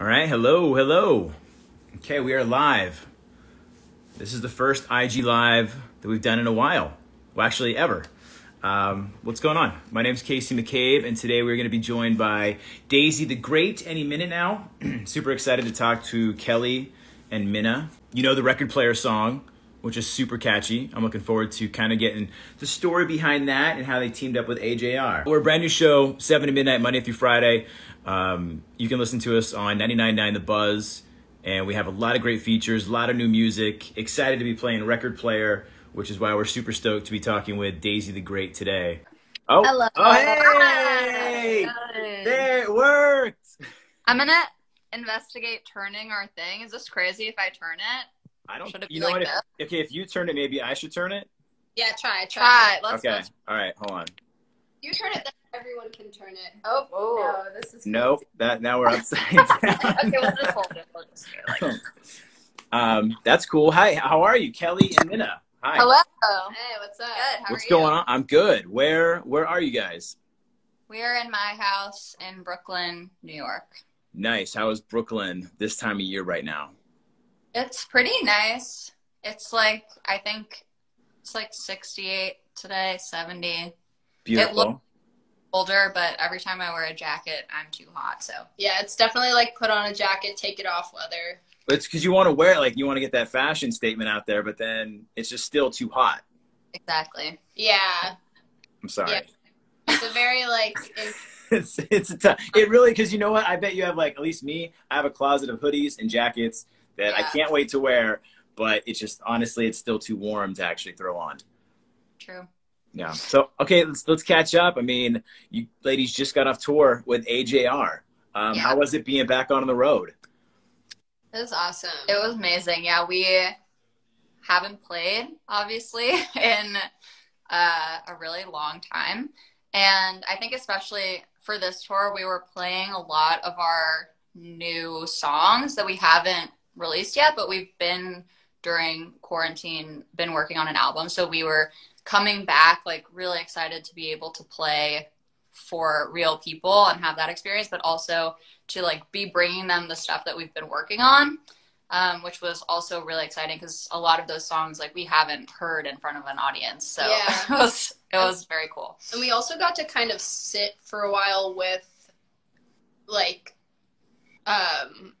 All right, hello, hello. Okay, we are live. This is the first IG live that we've done in a while. Well, actually, ever. Um, what's going on? My name is Casey McCabe, and today we're going to be joined by Daisy the Great any minute now. super excited to talk to Kelly and Minna. You know the record player song, which is super catchy. I'm looking forward to kind of getting the story behind that and how they teamed up with AJR. We're a brand new show, 7 to midnight, Monday through Friday. Um, you can listen to us on 99.9 The Buzz, and we have a lot of great features, a lot of new music. Excited to be playing record player, which is why we're super stoked to be talking with Daisy the Great today. Oh, Hello. oh hey! Good. There it worked! I'm gonna investigate turning our thing. Is this crazy if I turn it? I don't. Should it you be know like what? If, okay, if you turn it, maybe I should turn it. Yeah, try, try. Try. Let's. okay. let's- All right. Hold on. You turn it, then everyone can turn it. Oh. oh. No, this is Nope. That now we're upside down. okay, we'll just hold it. We'll just do it like. um, that's cool. Hi. How are you, Kelly and Minna? Hi. Hello. Hey, what's up? Good. How What's are you? going on? I'm good. Where Where are you guys? We are in my house in Brooklyn, New York. Nice. How is Brooklyn this time of year right now? It's pretty nice. It's like I think it's like 68 today, 70. Beautiful. Older, but every time I wear a jacket, I'm too hot. So Yeah, it's definitely like put on a jacket, take it off weather. It's because you want to wear it, like you want to get that fashion statement out there, but then it's just still too hot. exactly. Yeah, I'm sorry. Yeah. it's a very like it's it's a tough. It really because you know what? I bet you have like at least me. I have a closet of hoodies and jackets that I can't wait to wear, but it's just honestly it's still too warm to actually throw on. True. Yeah. So okay, let's let's catch up. I mean, you ladies just got off tour with AJR. Um, Yeah. How was it being back on the road? it was awesome. It was amazing. Yeah, we haven't played obviously in uh, a really long time, and I think especially for this tour, we were playing a lot of our new songs that we haven't released yet, but we've been during quarantine been working on an album, so we were coming back like really excited to be able to play for real people and have that experience, but also to like be bringing them the stuff that we've been working on um, which was also really exciting because a lot of those songs like we haven't heard in front of an audience so Yeah. it was it was very cool and we also got to kind of sit for a while with like um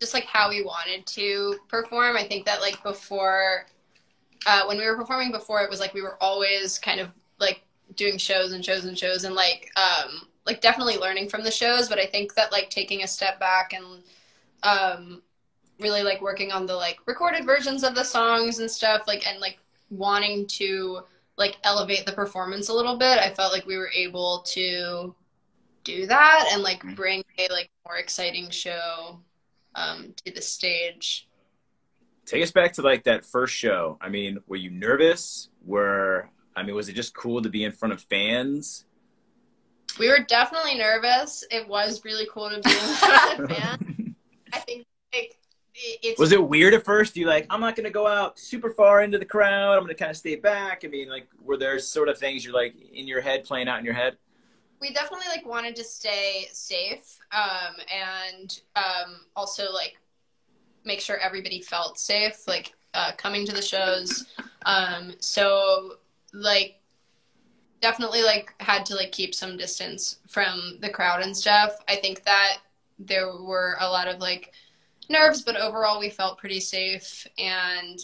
just like how we wanted to perform. I think that like before uh when we were performing before it was like we were always kind of like doing shows and shows and shows and like um like definitely learning from the shows, but I think that like taking a step back and um really like working on the like recorded versions of the songs and stuff like and like wanting to like elevate the performance a little bit i felt like we were able to do that and like bring a like more exciting show um to the stage Take us back to like that first show. I mean, were you nervous? Were I mean, was it just cool to be in front of fans? we were definitely nervous it was really cool to be in front of fans i think like it- it's Was it weird at first? You like, I'm not gonna go out super far into the crowd. I'm gonna kind of stay back. I mean, like, were there sort of things you're like in your head, playing out in your head? we definitely like wanted to stay safe um and um also like make sure everybody felt safe like uh coming to the shows. Um so like definitely like had to like keep some distance from the crowd and stuff. I think that there were a lot of like nerves but overall we felt pretty safe. And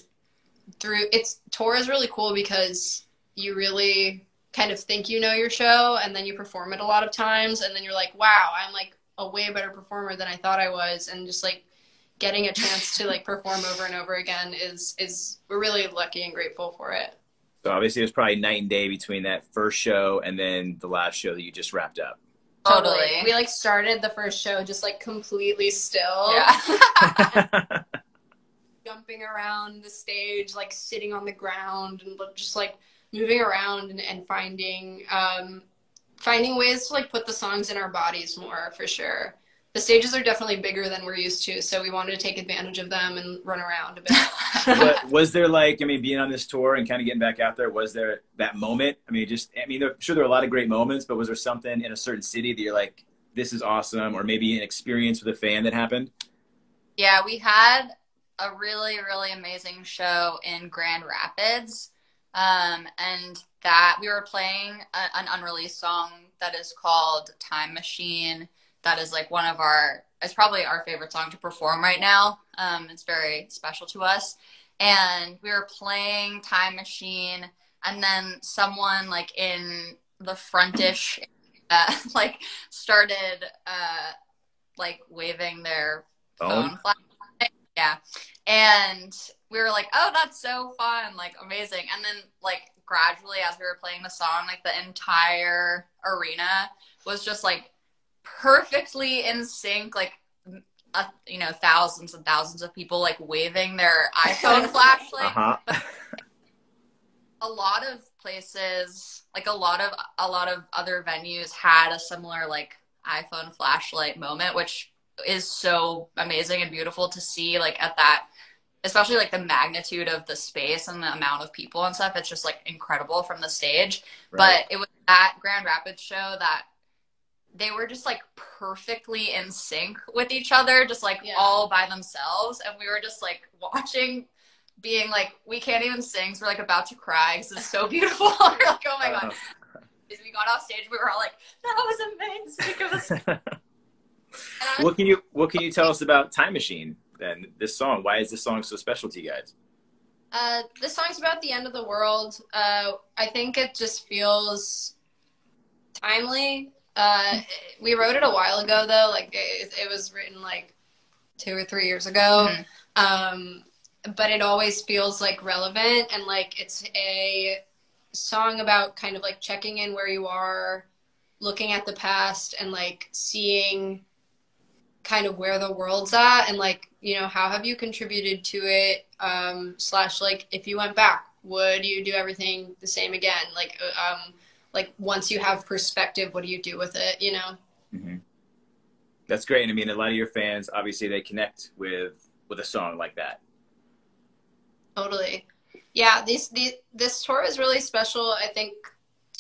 through it's tour is really cool because you really kind of think you know your show and then you perform it a lot of times and then you're like wow i'm like a way better performer than i thought i was and just like getting a chance to like perform over and over again is is we're really lucky and grateful for it So obviously, it was probably night and day between that first show and then the last show that you just wrapped up. Totally. we like started the first show just like completely still yeah jumping around the stage, like sitting on the ground and just like moving around and, and finding um, finding ways to like put the songs in our bodies more for sure. The stages are definitely bigger than we're used to, so we wanted to take advantage of them and run around a bit. What, was there like, I mean, being on this tour and kind of getting back out there, was there that moment? I mean, just, I mean, I'm sure there were a lot of great moments, but was there something in a certain city that you're like, this is awesome, or maybe an experience with a fan that happened? Yeah, we had a really, really amazing show in Grand Rapids. Um, and that we were playing a, an unreleased song that is called Time Machine. That is like one of our, it's probably our favorite song to perform right now. Um, it's very special to us. And we were playing Time Machine, and then someone like in the frontish, uh, like started uh, like waving their phone, phone flash. Yeah. And we were like, oh, that's so fun, like amazing. And then like gradually as we were playing the song, like the entire arena was just like perfectly in sync, like uh, you know, thousands and thousands of people like waving their iPhone flashlight. Uh-huh. a lot of places, like a lot of a lot of other venues had a similar like iPhone flashlight moment, which is so amazing and beautiful to see like at that especially like the magnitude of the space and the amount of people and stuff it's just like incredible from the stage right. but it was at grand rapids show that they were just like perfectly in sync with each other just like yeah. all by themselves and we were just like watching being like we can't even sing so we're like about to cry because it's so beautiful we're like oh my god as we got off stage we were all like that was amazing was what can you what can you tell us about time machine then this song. Why is this song so special to you guys? Uh, this song's about the end of the world. Uh, I think it just feels timely. Uh, we wrote it a while ago, though. Like it, it was written like two or three years ago. Mm-hmm. Um, but it always feels like relevant and like it's a song about kind of like checking in where you are, looking at the past, and like seeing kind of where the world's at and like you know how have you contributed to it um slash like if you went back would you do everything the same again like uh, um like once you have perspective what do you do with it you know? Mm-hmm. that's great and i mean a lot of your fans obviously they connect with with a song like that. Totally. Yeah these, these this tour is really special i think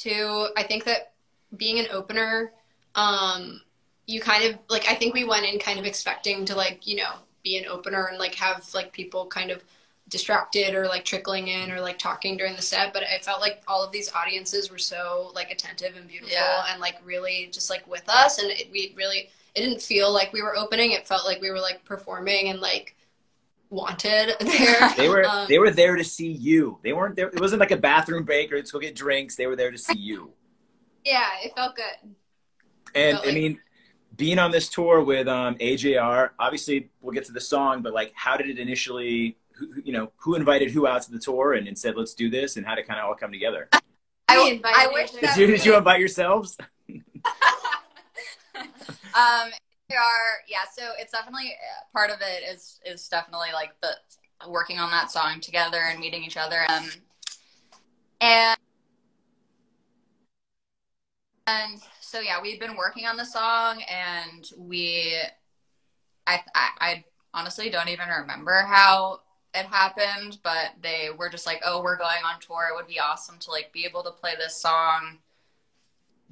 too. I think that being an opener um you kind of like I think we went in kind of expecting to like, you know, be an opener and like have like people kind of distracted or like trickling in or like talking during the set but i felt like all of these audiences were so like attentive and beautiful yeah. and like really just like with us and it, we really it didn't feel like we were opening it felt like we were like performing and like wanted there they were um, they were there to see you they weren't there it wasn't like a bathroom break or let's go get drinks they were there to see you yeah it felt good and felt i like, mean being on this tour with um, AJR, obviously we'll get to the song, but like, how did it initially? Who, you know, who invited who out to the tour and, and said, "Let's do this," and how to kind of all come together? I, I wish did you, did you invite yourselves? um, are yeah. So it's definitely part of it is is definitely like the working on that song together and meeting each other. Um, and and so yeah, we've been working on the song, and we, I, I, I honestly don't even remember how it happened, but they were just like, "Oh, we're going on tour. It would be awesome to like be able to play this song.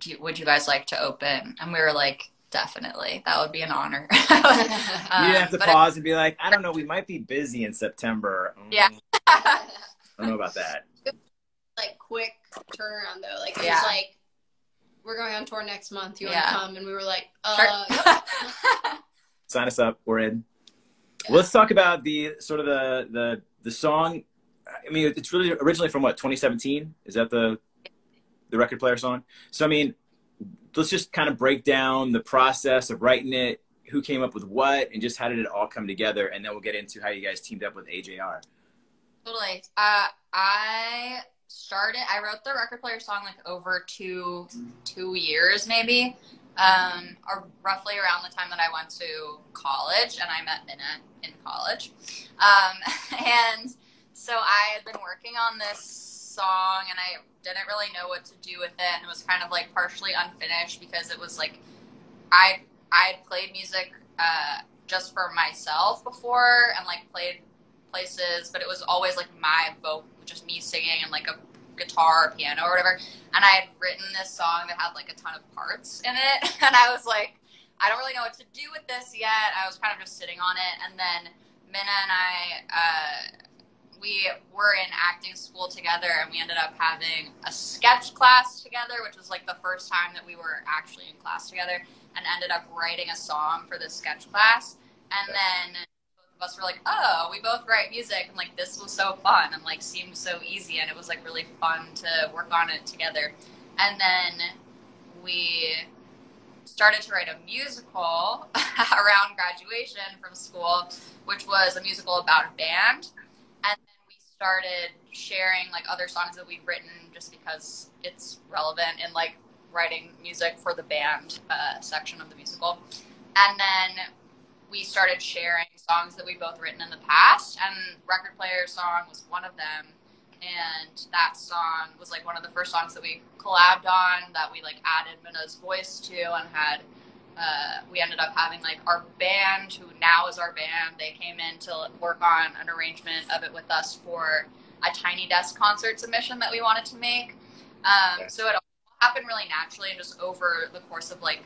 You, would you guys like to open?" And we were like, "Definitely. That would be an honor." um, you didn't have to pause and be like, "I don't know. We might be busy in September." Mm, yeah. I don't know about that. Like quick turnaround though. Like it yeah. was like we're going on tour next month. You want to come? And we were like, uh, sure. sign us up. We're in. Let's talk about the sort of the the the song. I mean, it's really originally from what 2017. Is that the the record player song? So I mean, let's just kind of break down the process of writing it. Who came up with what, and just how did it all come together? And then we'll get into how you guys teamed up with AJR. Totally. Uh, I started i wrote the record player song like over two two years maybe um, roughly around the time that i went to college and i met minna in college. Um, and so i had been working on this song and i didn't really know what to do with it and it was kind of like partially unfinished because it was like i i had played music uh, just for myself before and like played places, but it was always like my vocal, just me singing and like a guitar or piano or whatever. And I had written this song that had like a ton of parts in it, and I was like, I don't really know what to do with this yet. I was kind of just sitting on it. And then Minna and I, uh, we were in acting school together and we ended up having a sketch class together, which was like the first time that we were actually in class together and ended up writing a song for this sketch class. And then of us were like, oh, we both write music. And like, this was so fun and like seemed so easy. And it was like really fun to work on it together. And then we started to write a musical around graduation from school, which was a musical about a band. And then we started sharing like other songs that we'd written just because it's relevant in like writing music for the band uh, section of the musical. And then we started sharing songs that we've both written in the past, and Record Player Song was one of them. And that song was like one of the first songs that we collabed on that we like added Minna's voice to and had uh, we ended up having like our band who now is our band they came in to work on an arrangement of it with us for a tiny desk concert submission that we wanted to make. Um, so it happened really naturally and just over the course of like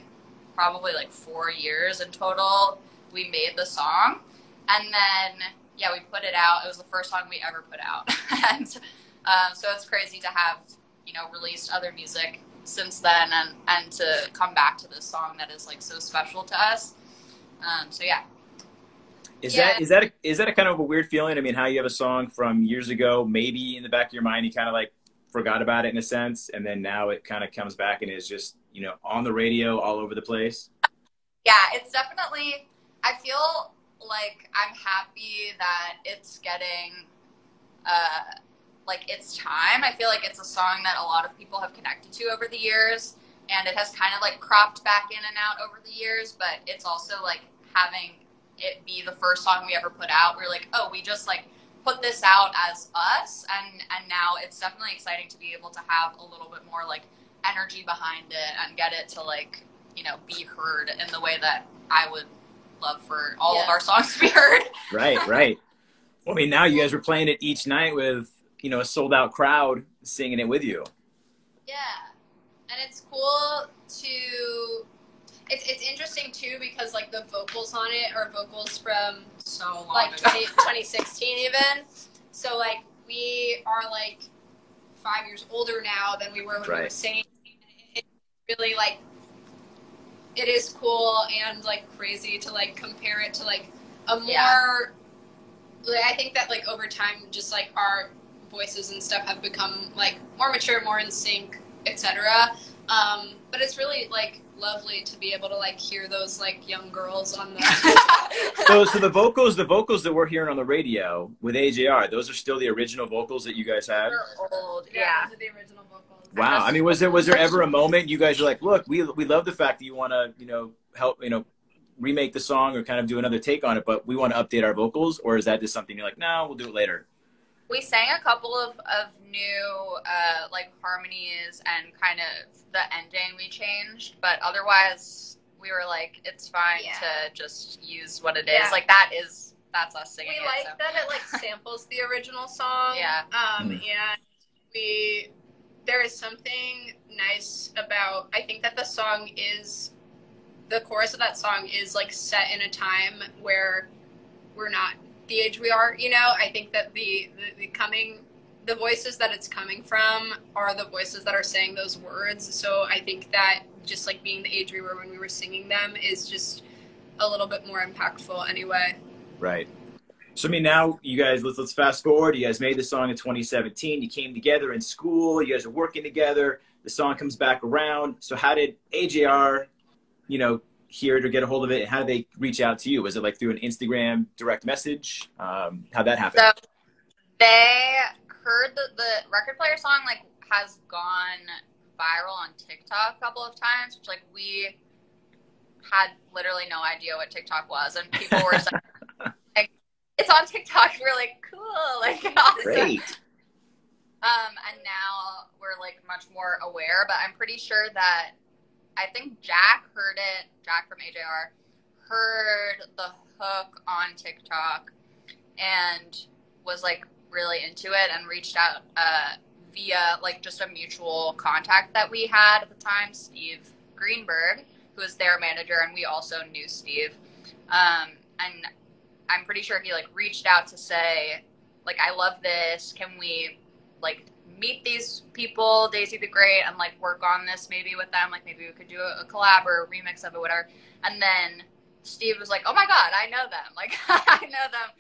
probably like four years in total we made the song and then yeah, we put it out. It was the first song we ever put out, and um, so it's crazy to have you know released other music since then, and and to come back to this song that is like so special to us. Um, so yeah. Is Yeah. that is that a, is that a kind of a weird feeling? I mean, how you have a song from years ago, maybe in the back of your mind, you kind of like forgot about it in a sense, and then now it kind of comes back and is just you know on the radio all over the place. Yeah, it's definitely. I feel like I'm happy that it's getting, uh, like its time. I feel like it's a song that a lot of people have connected to over the years, and it has kind of like cropped back in and out over the years. But it's also like having it be the first song we ever put out. We're like, oh, we just like put this out as us, and and now it's definitely exciting to be able to have a little bit more like energy behind it and get it to like you know be heard in the way that I would love for all of our songs to be heard. Right, right. Well, I mean, now you guys were playing it each night with you know a sold out crowd singing it with you. Yeah, and it's cool to. It's it's interesting too because like the vocals on it are vocals from So long like 20, 2016 even. So like we are like five years older now than we were when we were singing. It's really like it is cool and like crazy to like compare it to like a more. Yeah. Like, I think that like over time, just like our voices and stuff have become like more mature, more in sync, etc. Um, but it's really like lovely to be able to like hear those like young girls on the So, so the vocals, the vocals that we're hearing on the radio with AJR, those are still the original vocals that you guys had. They're old. Yeah, Yeah. those are the original vocals. Wow. I mean, was there was there ever a moment you guys were like, look, we we love the fact that you want to you know help you know remake the song or kind of do another take on it, but we want to update our vocals, or is that just something you're like, no, we'll do it later? We sang a couple of, of new uh, like harmonies and kind of the ending we changed but otherwise we were like it's fine Yeah. to just use what it is Yeah. like that is that's us singing We it like so. that it like samples the original song. Yeah. Um, Mm. and we there is something nice about. I think that the song is the chorus of that song is like set in a time where we're not the age we are. You know, I think that the the, the coming the voices that it's coming from are the voices that are saying those words. So I think that just like being the age we were when we were singing them is just a little bit more impactful anyway. Right. So I mean, now you guys let's let's fast forward. You guys made the song in 2017. You came together in school. You guys are working together. The song comes back around. So how did AJR, you know, hear it or get a hold of it? How do they reach out to you? Was it like through an Instagram direct message? Um, how'd that happen? So they heard the, the record player song like has gone viral on TikTok a couple of times, which like we had literally no idea what TikTok was, and people were like, "It's on TikTok." We're like, "Cool!" Like, awesome. Great. Um, and now we're like much more aware, but I'm pretty sure that I think Jack heard it. Jack from AJR heard the hook on TikTok and was like really into it and reached out uh, via like just a mutual contact that we had at the time, Steve Greenberg, who was their manager, and we also knew Steve. Um, and I'm pretty sure he like reached out to say, like, I love this. Can we like meet these people, Daisy the Great, and like work on this maybe with them? Like maybe we could do a, a collab or a remix of it, whatever. And then Steve was like, "Oh my god, I know them! Like I know them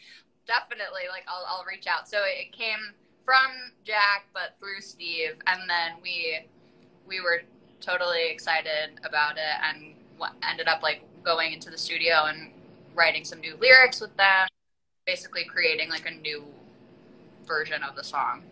definitely. Like I'll I'll reach out." So it came from Jack, but through Steve, and then we we were totally excited about it, and ended up like going into the studio and writing some new lyrics with them, basically creating like a new version of the song.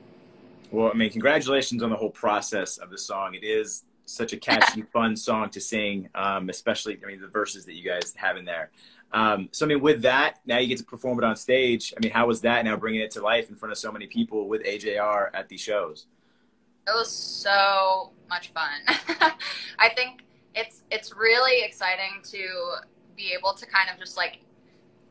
Well, I mean, congratulations on the whole process of the song. It is such a catchy, fun song to sing, um, especially I mean the verses that you guys have in there. Um, so I mean, with that, now you get to perform it on stage. I mean, how was that? Now bringing it to life in front of so many people with AJR at these shows. It was so much fun. I think it's it's really exciting to be able to kind of just like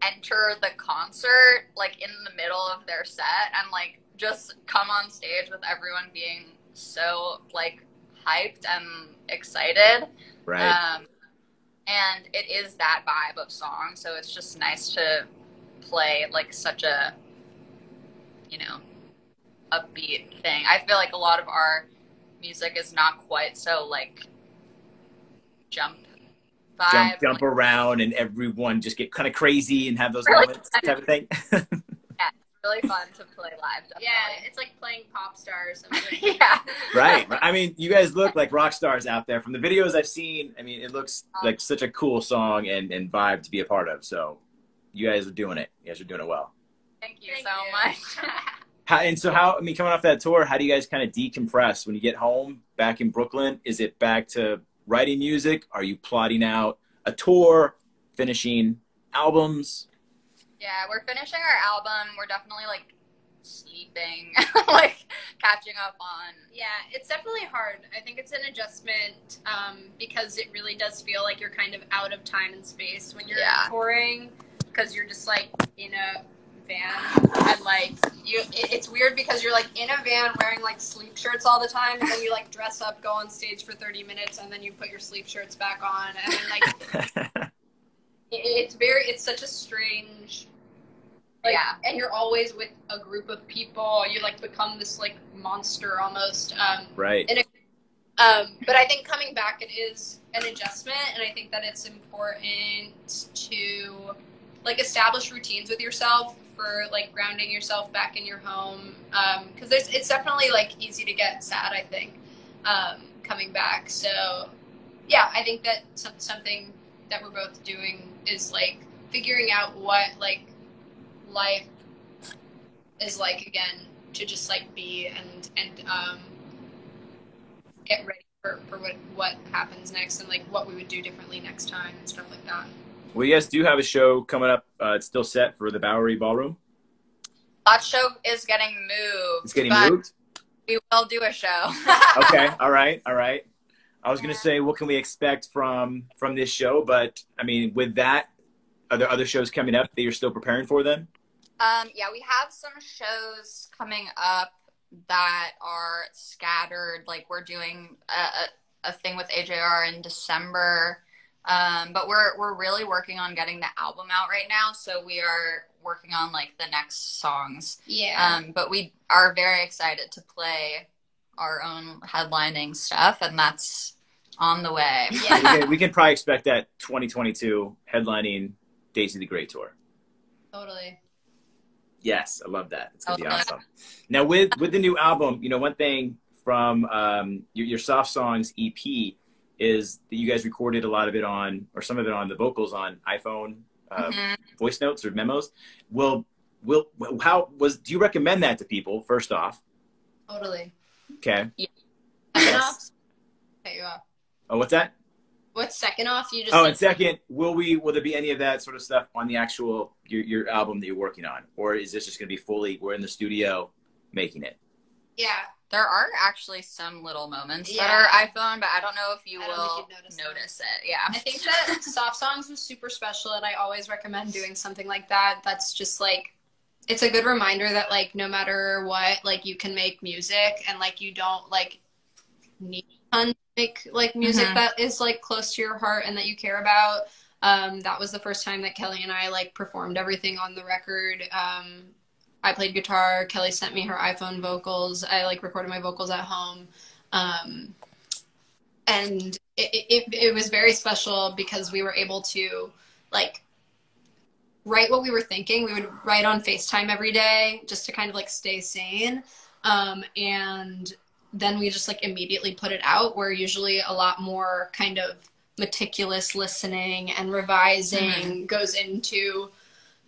enter the concert like in the middle of their set and like just come on stage with everyone being so like hyped and excited. Right. Um, and it is that vibe of song, so it's just nice to play like such a, you know, upbeat thing. I feel like a lot of our music is not quite so like jump vibe. Jump, jump around, and everyone just get kind of crazy and have those moments type of thing. really fun to play live. Definitely. Yeah, it's like playing pop stars. yeah. Right. I mean, you guys look like rock stars out there. From the videos I've seen, I mean, it looks um, like such a cool song and, and vibe to be a part of. So you guys are doing it. You guys are doing it well. Thank you Thank so you. much. how, and so how, I mean, coming off that tour, how do you guys kind of decompress when you get home back in Brooklyn? Is it back to writing music? Are you plotting out a tour, finishing albums? Yeah, we're finishing our album. We're definitely like sleeping, like catching up on. Yeah, it's definitely hard. I think it's an adjustment um, because it really does feel like you're kind of out of time and space when you're yeah. touring because you're just like in a van and like you. It, it's weird because you're like in a van wearing like sleep shirts all the time, and then you like dress up, go on stage for 30 minutes, and then you put your sleep shirts back on, and then like. it's very it's such a strange like, yeah. and you're always with a group of people. You like become this like monster almost um right. a, um but i think coming back it is an adjustment and i think that it's important to like establish routines with yourself for like grounding yourself back in your home um because there's it's definitely like easy to get sad i think um coming back. So yeah i think that some, something that we're both doing is like figuring out what like life is like again to just like be and and um, get ready for, for what what happens next and like what we would do differently next time and stuff like that. Well, you guys do have a show coming up. Uh, it's still set for the Bowery Ballroom. That show is getting moved. It's getting moved. We will do a show. okay. All right. All right. I was going to say, what can we expect from from this show? But I mean, with that, are there other shows coming up that you're still preparing for? Then. Um, yeah, we have some shows coming up that are scattered. Like we're doing a, a, a thing with AJR in December. Um, but we're we're really working on getting the album out right now. So we are working on like the next songs. Yeah. Um, but we are very excited to play our own headlining stuff, and that's on the way. Yeah. we, can, we can probably expect that 2022 headlining Daisy the Great tour. Totally. Yes, I love that. It's gonna be awesome. Now with with the new album, you know, one thing from um, your, your soft songs EP is that you guys recorded a lot of it on, or some of it on the vocals on iPhone uh, mm-hmm. voice notes or memos. Will will how was? Do you recommend that to people? First off. Totally. Okay. Yeah. Yes. you off. Oh, what's that? What's second off? You just. Oh, and second, will we? Will there be any of that sort of stuff on the actual your your album that you're working on, or is this just going to be fully? We're in the studio making it. Yeah, there are actually some little moments yeah. that are iPhone, but I don't know if you will notice, notice it. Yeah. I think that Soft Songs was super special, and I always recommend doing something like that. That's just like, it's a good reminder that, like, no matter what, like, you can make music and, like, you don't, like, need tons make like music Mhm. that is like close to your heart and that you care about. Um, that was the first time that Kelly and I like performed everything on the record. Um, I played guitar. Kelly sent me her iPhone vocals. I like recorded my vocals at home. Um, and it, it, it was very special because we were able to like write what we were thinking. We would write on FaceTime every day just to kind of like stay sane. Um, and then we just like immediately put it out. We're usually a lot more kind of meticulous listening and revising goes into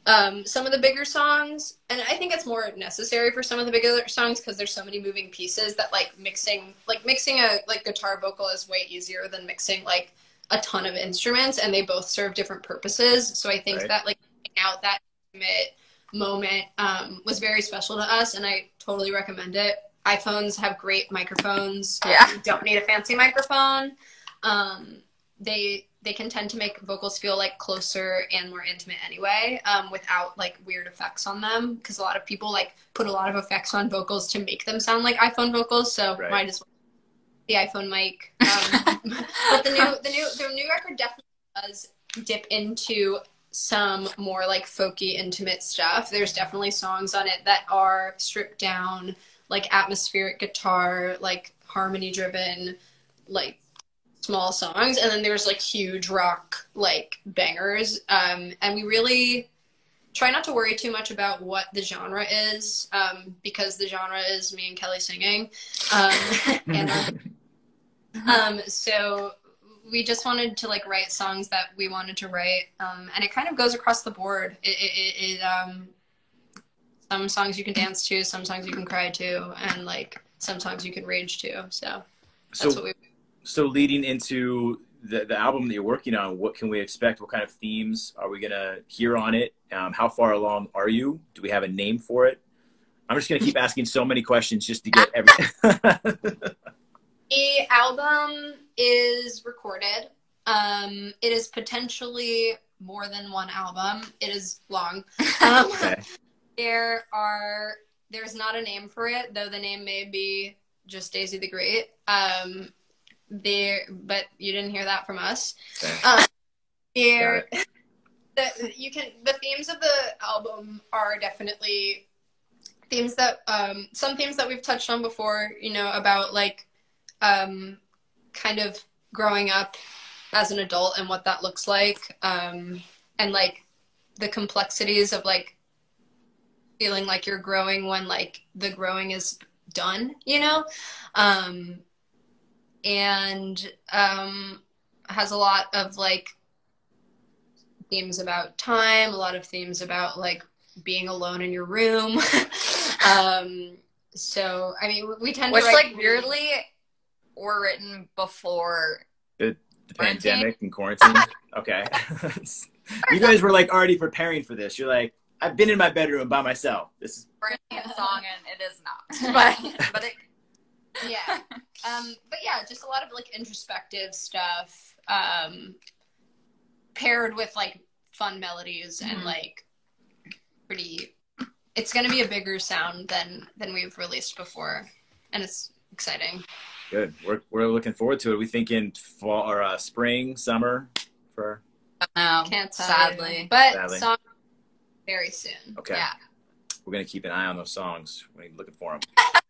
um, some of the bigger songs. And I think it's more necessary for some of the bigger songs because there's so many moving pieces that like mixing like mixing a like guitar vocal is way easier than mixing like a ton of instruments and they both serve different purposes. So I think Right. that like out that moment um, was very special to us and I totally recommend it. iPhones have great microphones. Yeah. you don't need a fancy microphone. Um, they they can tend to make vocals feel like closer and more intimate anyway, um, without like weird effects on them. Because a lot of people like put a lot of effects on vocals to make them sound like iPhone vocals. So Right. might as well the iPhone mic. Um, but the new the new the new record definitely does dip into some more like folky intimate stuff there's definitely songs on it that are stripped down like atmospheric guitar like harmony driven like small songs. And then there's like huge rock like bangers. Um and we really try not to worry too much about what the genre is um because the genre is me and kelly singing. Um and um, so we just wanted to like write songs that we wanted to write, um, and it kind of goes across the board. It, it, it, it um, some songs you can dance to, some songs you can cry to, and like some songs you can rage to. So that's so what we. so leading into the, the album that you're working on, what can we expect? What kind of themes are we gonna hear on it? Um, how far along are you? Do we have a name for it? I'm just gonna keep asking so many questions just to get everything. The album is recorded. Um, it is potentially more than one album. It is long. Um, okay. There are there's not a name for it, though the name may be just Daisy the Great. Um, there, but you didn't hear that from us. Uh, there, the, you can the themes of the album are definitely themes that um, some themes that we've touched on before. You know about like um, kind of growing up as an adult and what that looks like, um, and like the complexities of like feeling like you're growing when like the growing is done, you know? Um, and um, has a lot of like themes about time, a lot of themes about like being alone in your room. um, so, I mean, we tend Which to write like weirdly were written before. the Quarantine? pandemic and quarantine. Okay. you guys were like already preparing for this. You're like, I've been in my bedroom by myself. This is Quarantine song and it is not. But but it yeah um but yeah just a lot of like introspective stuff um paired with like fun melodies and Mhm. like pretty it's gonna be a bigger sound than than we've released before and it's exciting good. We're we're looking forward to it. We thinking fall or uh, spring, summer for no. can't tell sadly. but Sadly. song very soon okay. Yeah. We're gonna keep an eye on those songs. We're looking for them.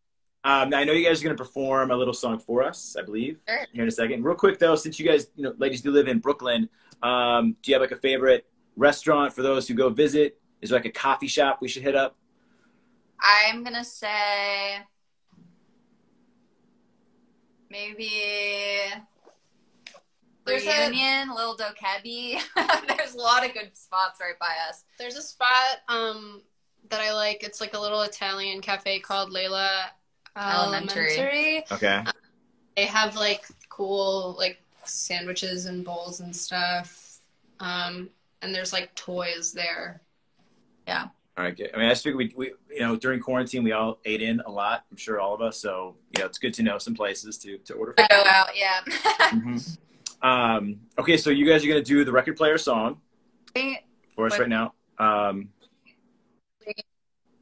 Um, now I know you guys are gonna perform a little song for us, I believe, Sure. here in a second. Real quick though, since you guys, you know, ladies do live in Brooklyn, um, do you have like a favorite restaurant for those who go visit? Is there like a coffee shop we should hit up? I'm gonna say maybe There's a- Little Dokebi. There's a lot of good spots right by us. there's a spot um that i like it's like a little italian cafe called layla Elementary. elementary. Okay. they have like cool like sandwiches and bowls and stuff um and there's like toys there Yeah. All right, good. I mean, I just figured we, we, you know, during quarantine, we all ate in a lot. I'm sure all of us. So, yeah, it's good to know some places to, to order I go out, yeah. Mhm. Um, okay, so you guys are going to do the record player song for us right now. Um,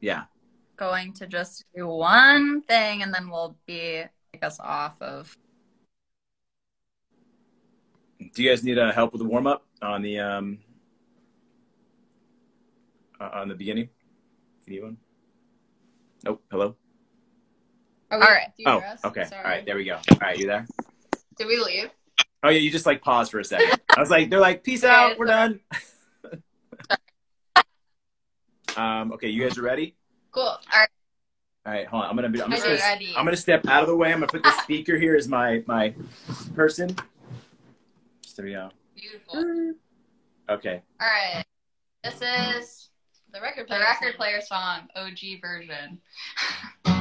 yeah. Going to just do one thing and then we'll be take us off of Do you guys need uh, help with the warm up on the um, uh, on the beginning? Anyone? Nope. Hello. We, All right. Oh, okay. Sorry. All right. There we go. All right. You there? Did we leave? Oh yeah. You just like pause for a second. I was like, they're like, peace Okay, out. We're done. um. Okay. You guys are ready? Cool. All right. Hold on. I'm gonna. Be, I'm just gonna. I'm gonna step out of the way. I'm gonna put the speaker here as my my person. Just there we go. Beautiful. Okay. All right. This is The record player, the record player song, OG version.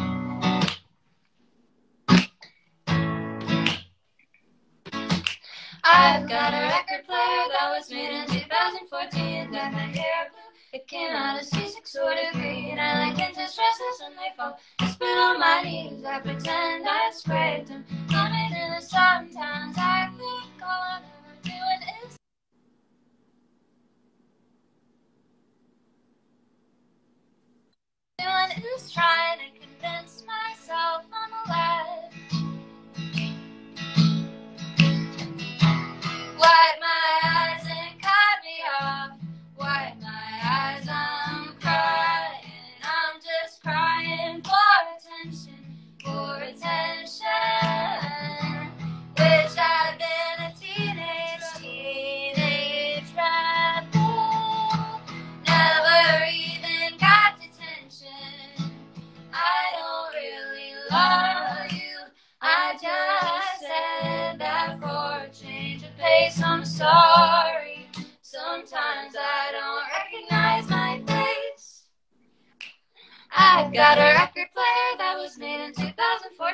I've got a record player that was made in 2014. Dyed my hair blue. It came out of C6 sort of green. I like intense dresses when they fall. I spit on my knees. I pretend I scraped them. Coming in the sometimes I think all I'm ever doing is doing is trying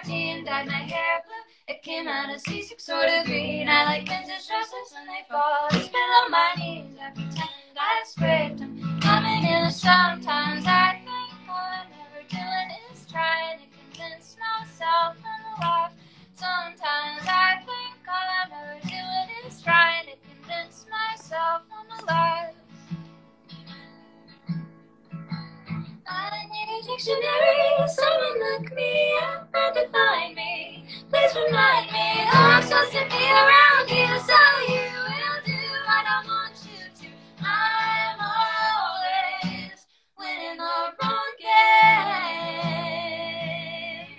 2014. Dyed my hair blue. It came out of C6 sort of green. I like vintage dresses when they fall. I spit on my knees. I pretend I scraped them. Coming in sometimes I think all I'm ever doing is trying to convince myself I'm alive. Sometimes I think all I'm ever doing is trying to convince myself I'm alive. Dictionary, someone look me up and define me. Please remind me who I'm supposed to be around here, so you will do. I don't want you to. I'm always winning the wrong game.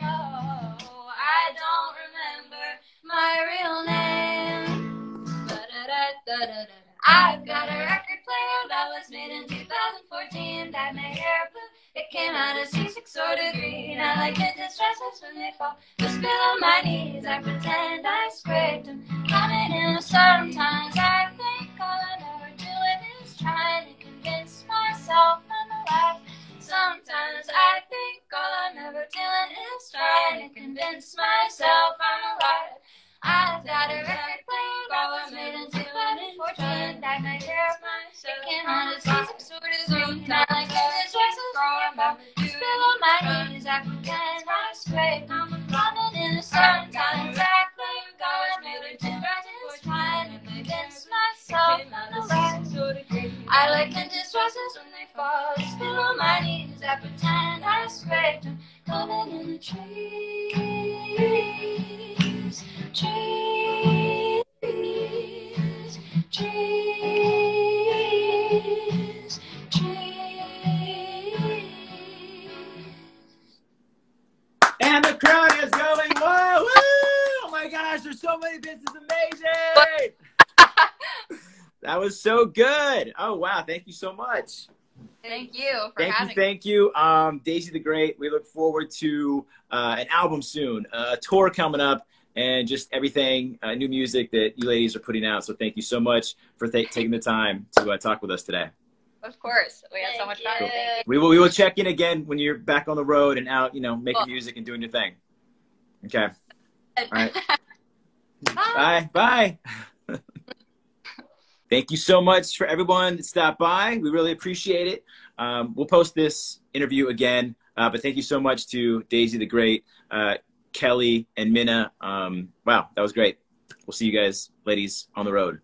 Oh, I don't remember my real name. Ba-da-da-da-da-da. I've got a record player that was made in 2014. that my hair blue. It came out of C6 sort of green. I like vintage dresses when they fall. The spill on my knees. I pretend I scraped them. Coming in sometimes I think all I'm ever doing is trying to convince myself I'm alive. Sometimes I think all I'm ever doing is trying to convince myself I'm alive. I've got a record player that was made in 2014. Dyed my hair came out of C6 sort of green. I like vintage dresses growing back. Spill on my knees. I pretend I scrape. I'm coming in the sometimes I think I was made in 2014. Trying to convince myself I'm alive. I like vintage dresses when they fall. Spill on my knees. I pretend I scraped them. Coming in the trees, trees, trees, trees. And the crowd is going, whoa, woo! Oh my gosh, there's so many bits. It's amazing. that was so good. Oh, wow. Thank you so much. Thank you for Thank you. having Thank you. Um, Daisy the Great. We look forward to uh, an album soon, a tour coming up, and just everything, uh, new music that you ladies are putting out. So thank you so much for th- taking the time to uh, talk with us today. Of course. We had so much fun. Thank Thank. We will, we will check in again when you're back on the road and out, you know, making Cool. music and doing your thing. Okay. right. Bye. Bye. Bye. Thank you so much for everyone that stopped by. We really appreciate it. Um, we'll post this interview again, uh, but thank you so much to Daisy the Great, uh, Kelly, and Minna. Um, wow, that was great. We'll see you guys, ladies, on the road.